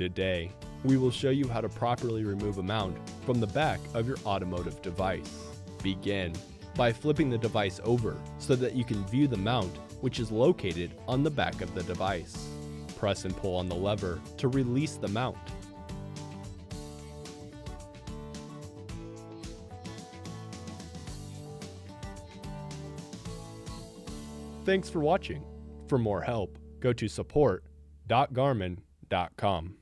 Today, we will show you how to properly remove a mount from the back of your automotive device. Begin by flipping the device over so that you can view the mount which is located on the back of the device. Press and pull on the lever to release the mount. Thanks for watching. For more help, go to support.garmin.com.